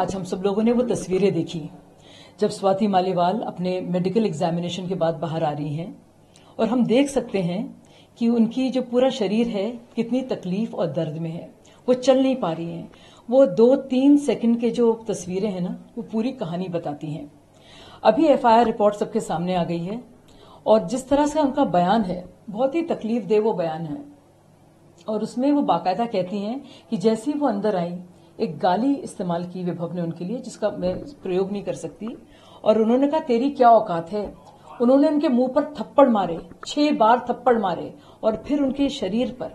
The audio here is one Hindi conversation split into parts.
आज हम सब लोगों ने वो तस्वीरें देखी, जब स्वाति मालीवाल अपने मेडिकल एग्जामिनेशन के बाद बाहर आ रही हैं, और हम देख सकते हैं कि उनकी जो पूरा शरीर है, कितनी तकलीफ़ और दर्द में है। वो चल नहीं पा रही हैं। वो दो तीन सेकंड के जो तस्वीरें हैं ना, वो पूरी कहानी बताती हैं। अभी एफआईआर रिपोर्ट सबके सामने आ गई है, और जिस तरह से उनका बयान है, बहुत ही तकलीफ़ दे वो बयान है। और उसमें वो बाकायदा कहती हैं कि जैसे ही वो अंदर आई एक गाली इस्तेमाल की विभव ने उनके लिए, जिसका मैं प्रयोग नहीं कर सकती। और उन्होंने कहा, तेरी क्या औकात है? उन्होंने उनके मुँह पर थप्पड़ मारे, छह बार थप्पड़ मारे, और फिर उनके शरीर पर।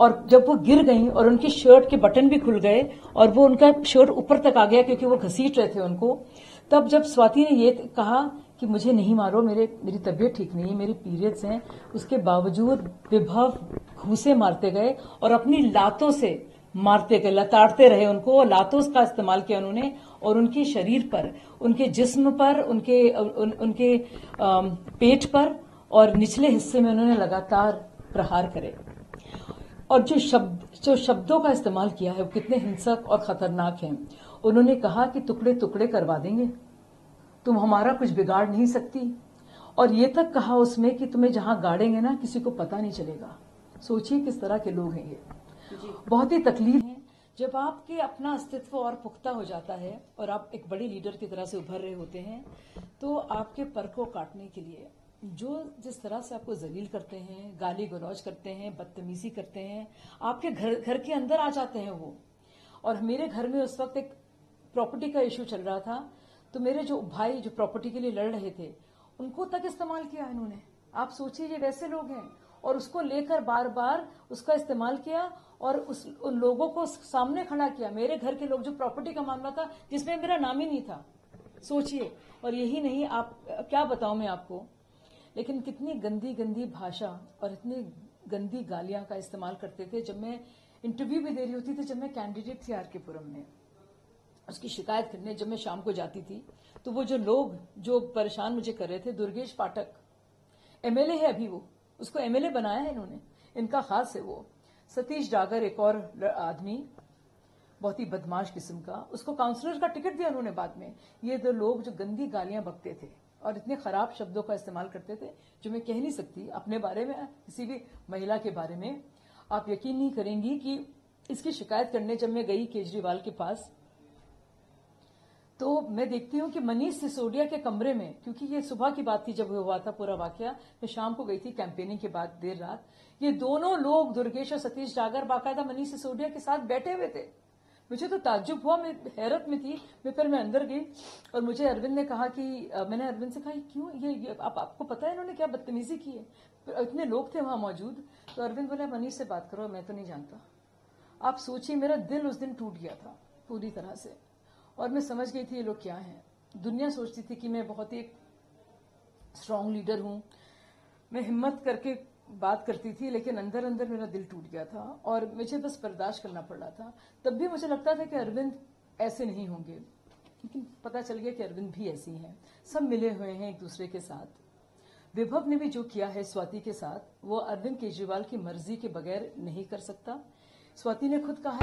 और जब वो गिर गई, और उनकी शर्ट के बटन भी खुल गए, और वो उनका शर्ट ऊपर तक आ गया, क्योंकि वो घसीट रहे थे उनको, तब जब स्वाति ने ये कहा कि मुझे नहीं मारो, मेरे, मेरी तबीयत ठीक नहीं है, मेरे पीरियड्स हैं, उसके बावजूद विभव घूसे मारते गए, और अपनी लातों से मारते गए लताड़ते रहे उनको लातोस का इस्तेमाल किया उन्होंने और उनके शरीर पर उनके जिस्म पर उनके उन, उनके पेट पर और निचले हिस्से में उन्होंने लगातार प्रहार करे। और जो शब्द जो शब्दों का इस्तेमाल किया है वो कितने हिंसक और खतरनाक हैं। उन्होंने कहा कि टुकड़े टुकड़े करवा देंगे। तुम हमारा कुछ बिगाड़ नहीं सकती। और ये तक कहा उसमें कि तुम्हें जहाँ गाड़ेंगे ना किसी को पता नहीं चलेगा। सोचिए किस तरह के लोग हैं ये। बहुत ही तकलीफ़ है। जब आपके अपना अस्तित्व और पुख्ता हो जाता है और आप एक बड़े लीडर की तरह से उभर रहे होते हैं तो आपके पर को काटने के लिए जो जिस तरह से आपको जलील करते हैं, गाली गलौज करते हैं, बदतमीजी करते हैं, आपके घर घर के अंदर आ जाते हैं वो। और मेरे घर में उस वक्त एक प्रॉपर्टी का इश्यू चल रहा था तो मेरे जो भाई जो प्रॉपर्टी के लिए लड़ रहे थे, उनको तक इस्तेमाल किया इन्होंने। आप सोचिए, ये वैसे लोग हैं। और उसको लेकर बार बार उसका इस्तेमाल किया और उस, उन लोगों को सामने खड़ा किया। मेरे घर के लोग जो प्रॉपर्टी का मामला था, जिसमें मेरा नाम ही नहीं था। सोचिए, और यही नहीं, आप, क्या बताऊँ मैं आपको? लेकिन कितनी गंदी गंदी भाषा और इतनी गंदी गालियाँ का इस्तेमाल करते थे। जब मैं इंटरव्यू भी दे रही होती थी, जब मैं कैंडिडेट थी आर के पुरम में, उसकी शिकायत करने, जब मैं शाम को जाती थी तो वो जो लोग, जो परेशान मुझे कर रहे थे, दुर्गेश पाठक एमएलए है अभी वो। उसको एमएलए बनाया है इन्होंने। इनका खास है वो। सतीश डागर एक और आदमी, बहुत ही बदमाश किस्म का। उसको काउंसलर का टिकट दिया उन्होंने बाद में। ये दो लोग जो गंदी गालियाँ बकते थे और इतने खराब शब्दों का इस्तेमाल करते थे, जो मैं कह नहीं सकती अपने बारे में, किसी भी महिला के बारे में। आप यकीन नहीं करेंगी कि इसकी शिकायत करने जब मैं गई केजरीवाल के पास तो मैं देखती हूँ कि मनीष सिसोदिया के कमरे में क्योंकि ये सुबह की बात थी जब हुआ था पूरा वाक्य मैं शाम को गई थी कैंपेनिंग के बाद देर रात ये दोनों लोग दुर्गेश और सतीश जागर बाकायदा मनीष सिसोदिया के साथ बैठे हुए थे। मुझे तो ताज्जुब हुआ मैं हैरत में थी मैं फिर मैं अंदर गई और मुझे अरविंद ने कहा कि मैंने अरविंद से कहा क्यों ये, ये आप, आपको पता है इन्होंने क्या बदतमीजी की है? इतने लोग थे वहाँ मौजूद। तो अरविंद बोले मनीष से बात करो मैं तो नहीं जानता। आप सोचिए मेरा दिल उस दिन टूट गया था पूरी तरह से। और मैं समझ गई थी ये लोग क्या हैं। दुनिया सोचती थी कि मैं बहुत ही स्ट्रांग लीडर हूँ। मैं हिम्मत करके बात करती थी, लेकिन अंदर अंदर मेरा दिल टूट गया था और मुझे बस बर्दाश्त करना पड़ रहा था। तब भी मुझे लगता था कि अरविंद ऐसे नहीं होंगे। लेकिन पता चल गया कि अरविंद भी ऐसी हैं सब मिले हुए हैं एक दूसरे के साथ। विभव ने भी जो किया है स्वाति के साथ, वो अरविंद केजरीवाल की मर्ज़ी के बगैर नहीं कर सकता। स्वाति ने खुद कहा